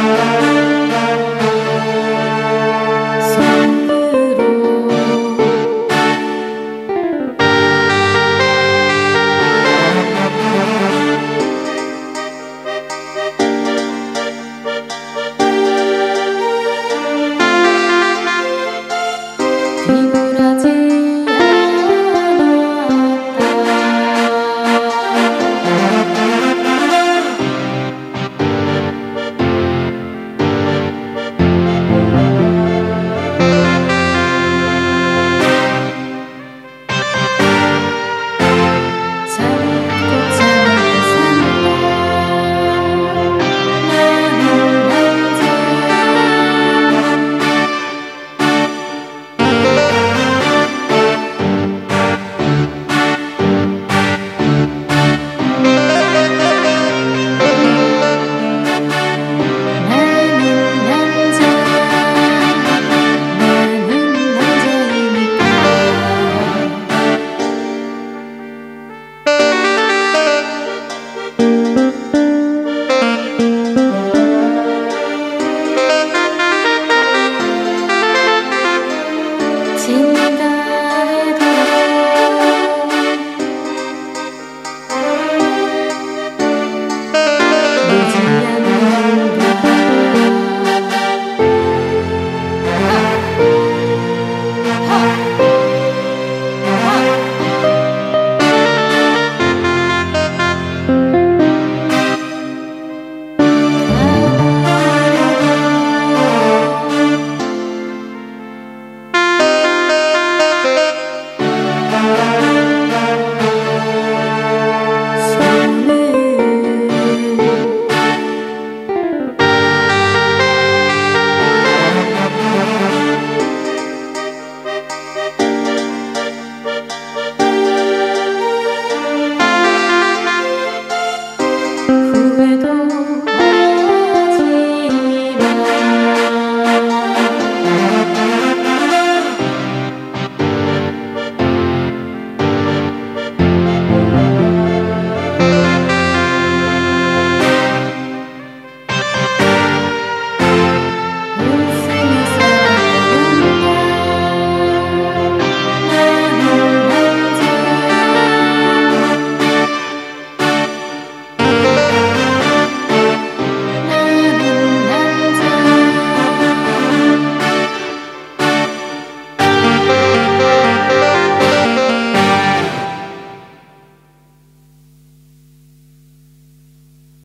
Música